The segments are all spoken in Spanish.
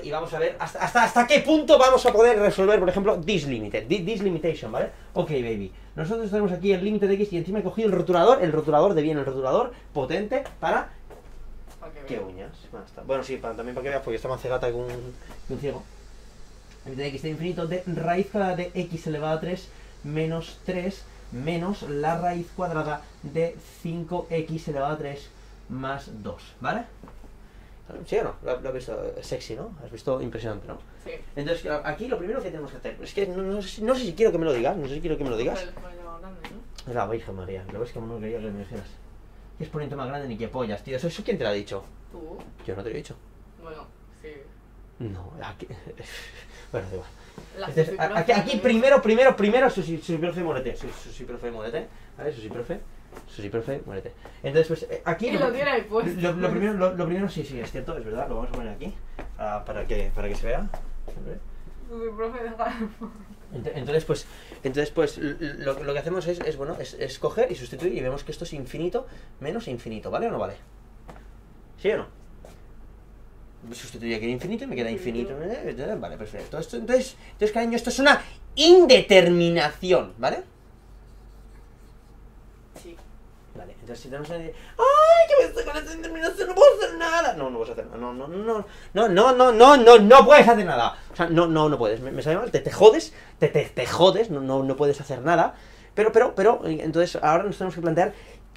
¿vale? Y vamos a ver hasta, hasta, hasta qué punto vamos a poder resolver, por ejemplo, this limited, thi- this limitation, ¿vale? Ok, baby. Nosotros tenemos aquí el límite de x y encima he cogido el rotulador, el rotulador de bien, el rotulador potente para... Que ¿Qué uñas? Bueno, está- Bueno, sí, para, también para que veas, porque está más cegata que un, que un ciego. Límite de x de infinito de raíz cuadrada de x elevado a 3 menos 3 menos la raíz cuadrada de 5x elevado a 3 más 2, ¿vale? ¿Sí o no? Lo, lo has visto sexy, ¿no? Has visto impresionante, ¿no? Sí. Entonces, aquí lo primero que tenemos que hacer, es que no, no sé, si- no sé si quiero que me lo digas, no sé si quiero que me lo digas. Grande, ¿no? Es la Virgen María, lo ves como no quería que me dijeras. ¿Qué exponente más grande ni qué pollas, tío? ¿Eso, ¿Eso quién te lo ha dicho? Tú. Yo no te lo he dicho. Bueno, sí. No, aquí... Bueno, da igual. Entonces, a- aquí, primero, primero, primero, Susi, Susi profe, muérete. Susi, Susi profe, muérete. ¿Vale? Susi profe, Susi profe, muérete. Entonces, pues, eh, aquí... Lo primero, lo, lo primero, sí, sí, es cierto, es verdad, lo vamos a poner aquí. ah, para, que, para que se vea. Mi profe deja. Ent- Entonces, pues, entonces, pues lo, lo que hacemos es, es, bueno, es, es coger y sustituir y vemos que esto es infinito menos infinito, ¿vale o no vale? ¿Sí o no? Sustituye aquí el infinito y me queda infinito. ¿eh? Vale, perfecto. Esto, entonces, entonces, cariño, esto es una indeterminación, ¿vale? Sí. Una... ¡Ay, qué bestia con esta indeterminación! ¡No puedo hacer nada! No, no puedes hacer nada. No, no, no, no, no, no, no, no, no, no puedes hacer nada. O sea, no, no, no puedes. Me, me sale mal, te, te jodes, te, te, te jodes, no, no, no puedes hacer nada. Pero, pero, pero, eh, entonces ahora nos tenemos que plantear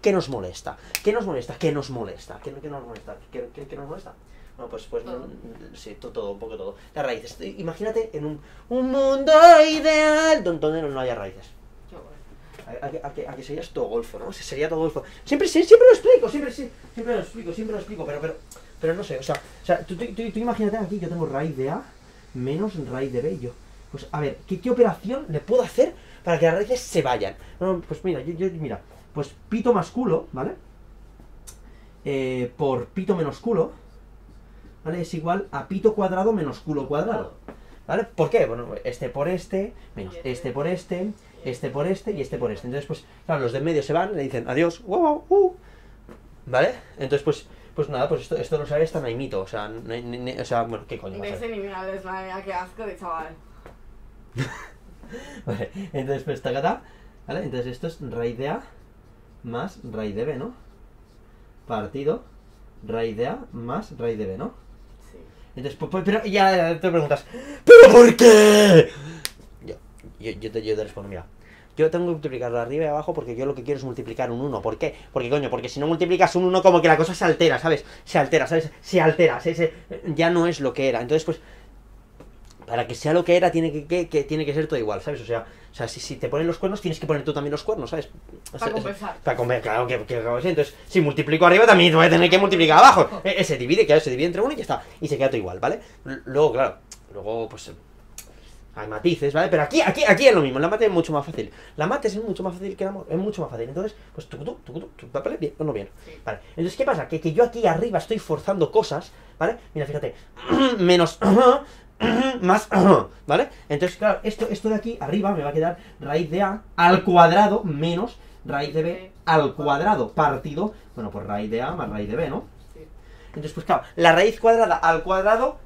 qué nos molesta. ¿Qué nos molesta? ¿Qué nos molesta? ¿Qué, qué nos molesta? ¿Qué, qué, qué nos molesta? Bueno, pues, pues, Todo. mm, sí, to- todo, un poco todo. Las raíces. Imagínate en un, un mundo ideal don- donde no, no haya raíces. A, que- a que, serías todo golfo, ¿no? Se- Sería todo golfo. Siempre, siempre lo explico, siempre, siempre lo explico, siempre lo explico, pero, pero, pero no sé, o sea, o sea tú, imagínate aquí, yo tengo raíz de A menos raíz de B, yo, pues, a ver, ¿qué, operación le puedo hacer para que las raíces se vayan? Pues mira, yo, yo- mira, pues pito más culo, ¿vale? Eh, por pito menos culo, ¿vale? Es igual a pito cuadrado menos culo cuadrado. ¿Vale? ¿Por qué? Bueno, este por este, menos este por este, este por este y este por este. Entonces, pues, claro, los de en medio se van, le dicen adiós, wow, uh. ¿Vale? Entonces, pues, pues nada, pues esto, esto lo sabe esta Naimito, o sea, ne- ne- ne- o sea, bueno, ¿qué coño? a madre mía, qué asco de chaval. Vale, entonces, pues, tacata, ¿vale? Entonces, esto es raíz de A más raíz de B, ¿no? Partido, raíz de A más raíz de B, ¿no? Entonces, pues, pues, pero ya, te preguntas, ¿pero por qué? Yo, yo, yo te, yo te respondo, mira, yo tengo que multiplicar de arriba y abajo porque yo lo que quiero es multiplicar un 1. ¿Por qué? Porque, coño, porque si no multiplicas un 1, como que la cosa se altera, ¿sabes? Se altera, ¿sabes? Se altera, se- ya no es lo que era. Entonces, pues, para que sea lo que era, tiene que, que- que tiene que ser todo igual, ¿sabes? O sea, o sea si, si te ponen los cuernos, tienes que poner tú también los cuernos, ¿sabes? O sea, Para compensar. Para comer, claro que, que, Entonces, si multiplico arriba, también voy a tener que multiplicar abajo. Eh, eh, se divide, claro, se divide entre uno y ya está. Y se queda todo igual, ¿vale? Luego, claro, luego, pues. Hay matices, ¿vale? Pero aquí, aquí, aquí es lo mismo. La mate es mucho más fácil. La mate es mucho más fácil que el amor. Es mucho más fácil. Entonces, pues tucutú, tucutú, tucutú, ¿vale? Bien, o no bien. Vale. Entonces, ¿qué pasa? Que, que yo aquí arriba estoy forzando cosas, ¿vale? Mira, fíjate. Menos. más. ¿Vale? Entonces, claro, esto, esto de aquí arriba me va a quedar raíz de A al cuadrado menos raíz de B al cuadrado partido. Bueno, pues raíz de A más raíz de B, ¿no? Entonces, pues claro, la raíz cuadrada al cuadrado.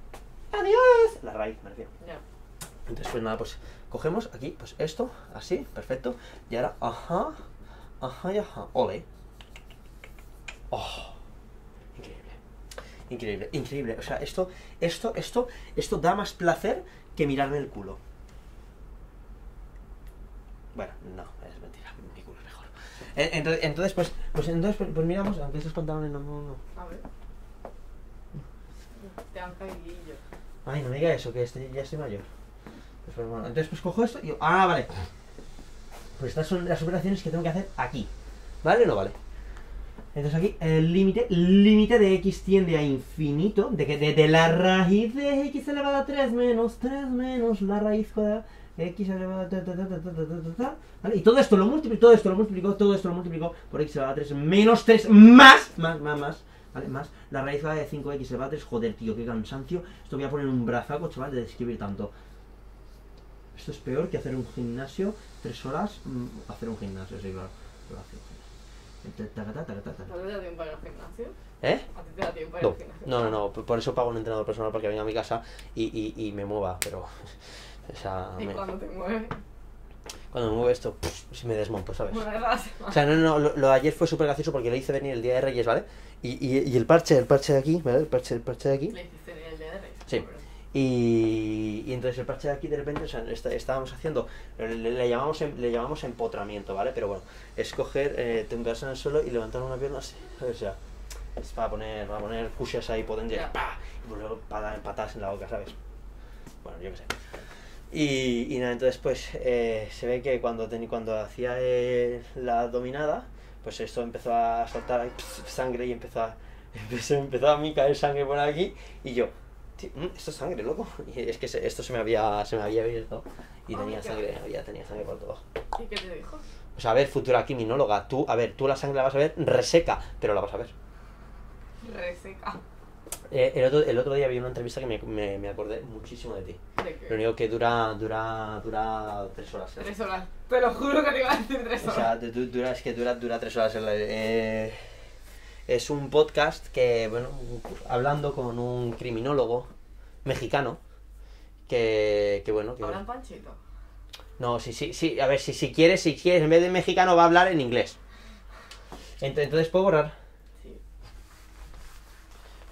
¡Adiós! La raíz, me refiero. Entonces, pues nada, pues cogemos aquí, pues esto, así, perfecto. Y ahora, ajá, ajá y ajá. Ole. Oh. Increíble, increíble. O sea, esto, esto, esto, esto da más placer que mirarme el culo. Bueno, no, es mentira, mi culo es mejor. Entonces, pues, pues entonces, pues, pues miramos, aunque estos pantalones no, no, no. A ver. Te han caído. Ay, no me diga eso, que este, ya estoy mayor. Pues, pues, bueno, entonces pues cojo esto y yo, ah, vale. Pues estas son las operaciones que tengo que hacer aquí. ¿Vale o no vale? Entonces aquí el límite, límite de x tiende a infinito, de que desde de la raíz de x elevada a 3 menos 3 menos la raíz cuadrada de x elevada a 3. Y todo esto lo multiplico, todo esto lo multiplico, todo esto lo multiplico por x elevada a 3 menos 3 más, más, más, más, ¿vale? Más la raíz cuadrada de 5x elevada a 3, joder, tío, qué cansancio. Esto voy a poner un brazaco, chaval, de describir tanto. Esto es peor que hacer un gimnasio, 3 horas, mm, hacer un gimnasio, sí, claro. Hacer un gimnasio. ¿A ti te gimnasio? ¿Eh? ¿A ti te da tiempo a ir No, no, no, no, por eso pago un entrenador personal para que venga a mi casa y, y, y me mueva, pero. O sea, ¿Y me- cuando te mueves? cuando me muevo esto, pff, si me desmonto, ¿sabes? O sea, no, no, lo, lo de ayer fue súper gracioso porque le hice venir el día de Reyes, ¿vale? Y, y, y el parche, el parche de aquí, ¿vale? El parche, el parche de aquí. Le hiciste ni el día de Reyes. Sí. Y, y entonces el parche de aquí de repente, o sea, est- estábamos haciendo, le, le llamamos em- le llamamos empotramiento, ¿vale? Pero bueno, es coger, eh, tumbarse en el suelo y levantar una pierna así. O sea, es para poner, para poner pushers ahí potentes, Ya. ¡pa! y luego para dar patadas en la boca, ¿sabes? Bueno, yo qué sé. Y, y nada, entonces pues eh, se ve que cuando, teni- cuando hacía eh, la dominada, pues esto empezó a soltar ahí, pss, sangre y empezó a, empezó, empezó a mí caer sangre por aquí y yo, "Tío, mm, esto es sangre, loco. Y es que se- esto se me había, se me había abierto y Ay, tenía sangre, había, tenía sangre por todo. ¿Y qué te dijo? O sea, a ver, futura criminóloga, tú, a ver, tú la sangre la vas a ver reseca, pero la vas a ver. Reseca. Eh, el, otro, el otro día vi una entrevista que me, me, me acordé muchísimo de ti. ¿De qué? Lo único que dura, dura, dura tres horas. ¿eh? Tres horas. Te lo juro que te iba a decir tres O horas. sea, du- dura, es que dura, dura tres horas. eh, es un podcast que, bueno, hablando con un criminólogo mexicano, que, que bueno, que... En Panchito. No, sí, sí, sí, a ver, si, si quieres, si quieres, en vez de mexicano va a hablar en inglés. Ent- Entonces, ¿puedo borrar? Sí.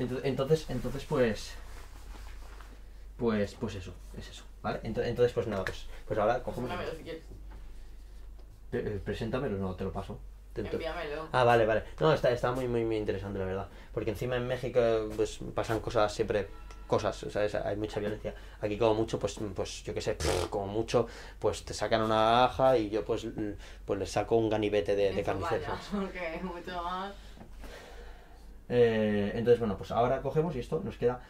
Ento- Entonces, entonces, pues... Pues, pues eso, es eso, ¿vale? Ento- Entonces, pues nada, pues, pues ahora cogemos... Quieres. Eh, eh, Preséntamelo, no, te lo paso. Envíamelo. Ah, vale, vale. No, está, está muy, muy, muy interesante, la verdad. Porque encima en México, pues, pasan cosas siempre, cosas, o sea, es- hay mucha violencia. Aquí como mucho, pues, pues yo qué sé, como mucho, pues te sacan una navaja y yo, pues, pues les saco un ganivete de, de vaya, Porque mucho más. Eh, entonces, bueno, pues ahora cogemos y esto nos queda...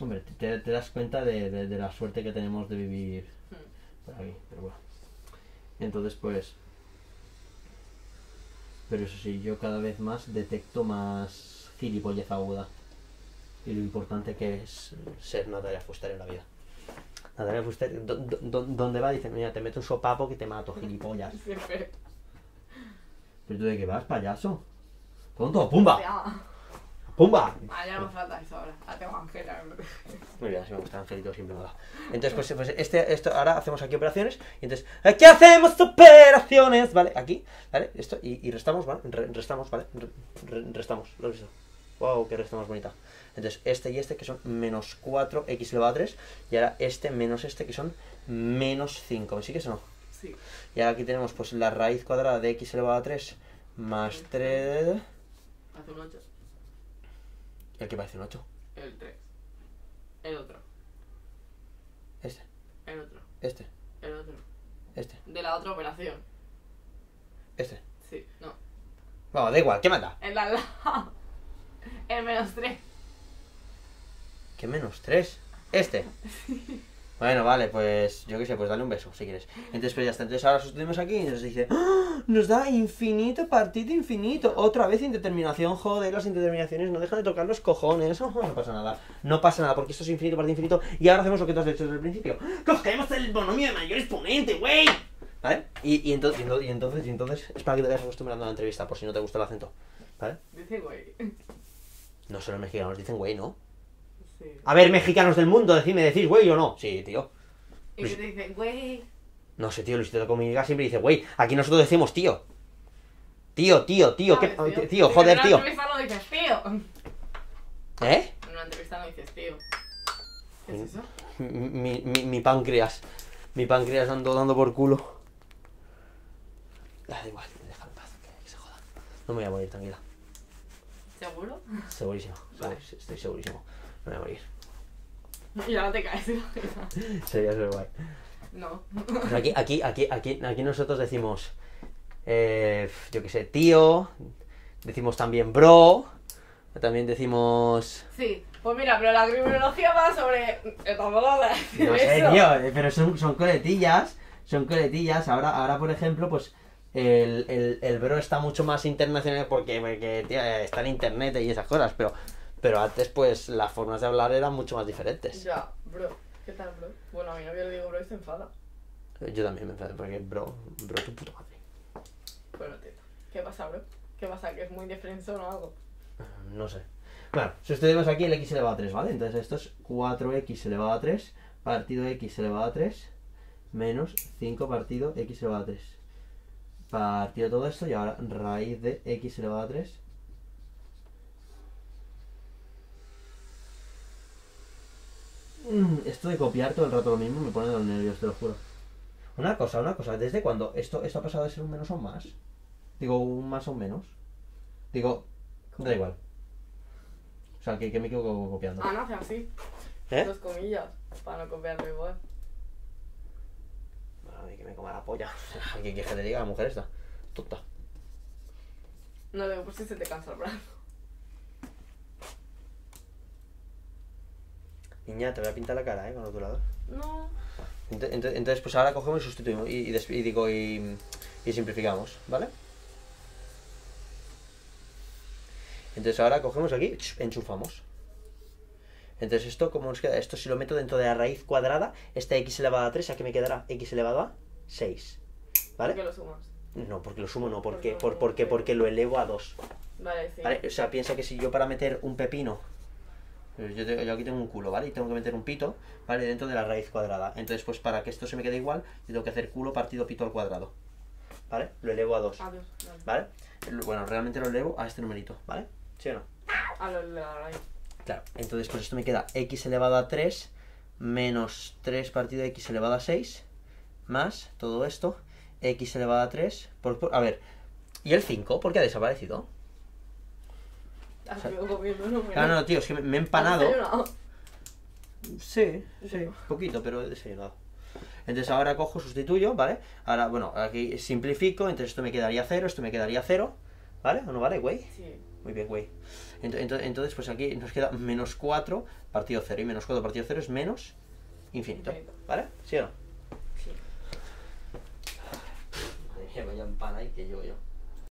Hombre, te- te, te das cuenta de, de- de la suerte que tenemos de vivir Hmm. por aquí, pero bueno. Entonces, pues... Pero eso sí, yo cada vez más detecto más gilipollez aguda. Y lo importante que es ser Natalia Fuster en la vida. Natalia Fuster, do- do- do- ¿dónde va? Dice, mira, te meto un sopapo que te mato, gilipollas. Siempre. ¿Pero tú de qué vas, payaso? ¡Tonto! ¡Pumba! ¡Pumba! Ah, ya no me falta eso ahora. La tengo Ángela. Muy bien, así me gusta Angelito, siempre me da. Entonces, pues, pues este, esto, ahora hacemos aquí operaciones. Y entonces, aquí hacemos operaciones, ¿vale? Aquí, ¿vale? Esto, y, y restamos, ¿vale? Re- restamos, ¿vale? Re- re- restamos, lo has visto. Wow, qué resta más bonita. Entonces, este y este que son menos 4, x elevado a 3. Y ahora este menos este que son menos 5. ¿Sí que eso no? Sí. Y ahora aquí tenemos pues la raíz cuadrada de x elevado a 3 más 3. Hace un 8. El que parece un 8. El 3. El otro. Este, El otro. este, El otro. este, De la otra operación. este. Sí. No. Vamos, da igual, ¿qué manda? El de al lado. El menos 3. ¿Qué menos 3? Este. Bueno, vale, pues yo qué sé, pues dale un beso si quieres. Entonces, pues ya está. Entonces ahora sustituimos aquí y nos dice, ¡Ah! nos da infinito partido infinito. Otra vez indeterminación, joder, las indeterminaciones no dejan de tocar los cojones. Oh, no pasa nada, no pasa nada, porque esto es infinito partido infinito. Y ahora hacemos lo que tú has hecho desde el principio. Cogemos el monomio de mayor exponente, güey. ¿Vale? Y, y, entonces, y, ento- y entonces, y entonces, es para que te vayas acostumbrando a la entrevista, por si no te gusta el acento. ¿Vale? Dice güey. No solo mexicanos dicen güey, ¿no? Sí. A ver, mexicanos del mundo, decidme, ¿decís güey o no? Sí, tío. Y te dice, güey. No sé, tío, Luisito Comunica siempre dice, güey, aquí nosotros decimos tío. Tío, tío, tío, ¿qué? ¿sabes, Tío, joder, En tío. una entrevista no dices tío. ¿Eh? En una entrevista no dices tío. ¿Qué es eso? Mi, mi, mi páncreas. Mi páncreas dando, dando por culo. Ah, Da igual, deja en paz, que, se joda. No me voy a morir, tranquila. ¿Seguro? Segurísimo, Vale. estoy segurísimo. Me voy a morir. Y ahora te caes. Sería súper guay. No. Pues aquí, aquí, aquí, aquí, aquí nosotros decimos, eh, yo qué sé, tío, decimos también bro, también decimos... Sí. Pues mira, pero la criminología va sobre. eh, No sé, tío, eh, pero son, son coletillas, son coletillas. Ahora, ahora por ejemplo, pues el, el, el bro está mucho más internacional porque, porque, tío, está en internet y esas cosas, pero, pero antes pues las formas de hablar eran mucho más diferentes. Ya, bro. ¿Qué tal, bro? Bueno, a mi novio le digo bro y se enfada. Yo también me enfadé porque bro, bro tu puta madre. Bueno, teta. ¿Qué pasa, bro? ¿Qué pasa? ¿Que es muy de friendzone o algo? No sé. Claro, si ustedes vemos aquí el x elevado a 3, ¿vale? Entonces esto es 4x elevado a 3 partido x elevado a 3 menos 5 partido x elevado a 3. Partido todo esto y ahora raíz de x elevado a 3. Esto de copiar todo el rato lo mismo me pone de los nervios, te lo juro. Una cosa, una cosa, ¿desde cuándo esto, esto ha pasado de ser un menos a un más? Digo, un más a un menos. Digo, da igual. O sea, que, que me equivoco copiando. Ah, no, hace así. ¿Eh? Dos comillas. Para no copiarlo igual. A mí que me coma la polla. ¿Qué quieres que te diga la mujer esta? Tonta. No digo, por si se te cansa el brazo. Niña, te voy a pintar la cara, ¿eh? Con el rotulador. No. Ent- ent- Entonces, pues ahora cogemos y sustituimos. Y, y des- y digo, y, y simplificamos, ¿vale? Entonces ahora cogemos aquí, ch, enchufamos. Entonces esto, ¿cómo nos queda? Esto si lo meto dentro de la raíz cuadrada, esta x elevado a 3, ¿a qué me quedará? x elevado a 6. ¿Por qué ¿Vale? lo sumas? No, porque lo sumo, no, porque, Porque porque, porque lo elevo a 2. Vale, sí. ¿Vale? O sea, piensa que si yo para meter un pepino, yo, te- yo aquí tengo un culo, ¿vale? Y tengo que meter un pito, ¿vale? Dentro de la raíz cuadrada. Entonces, pues para que esto se me quede igual, yo tengo que hacer culo partido pito al cuadrado. ¿Vale? Lo elevo a 2. Adiós. Vale. Bueno, realmente lo elevo a este numerito, ¿vale? ¿Sí o no? A la raíz. Claro. Entonces, pues esto me queda x elevado a 3 menos 3 partido de x elevado a 6 más todo esto, x elevado a 3. Por, por- a ver, ¿y el 5? ¿Por qué ha desaparecido? Comiendo. Claro, no, tío, es que me, me he ¿Has empanado. Sí, sí, poquito, pero he desayunado. Entonces ahora cojo, sustituyo, ¿vale? Ahora, bueno, aquí simplifico, entonces esto me quedaría 0, esto me quedaría 0, ¿vale? ¿O no vale, güey? Sí. Muy bien, güey. Ent- ento- Entonces, pues aquí nos queda menos 4 partido 0, y menos 4 partido 0 es menos infinito, Infinito. ¿vale? ¿Sí o no? Sí. Madre mía, vaya empana ahí que yo, yo.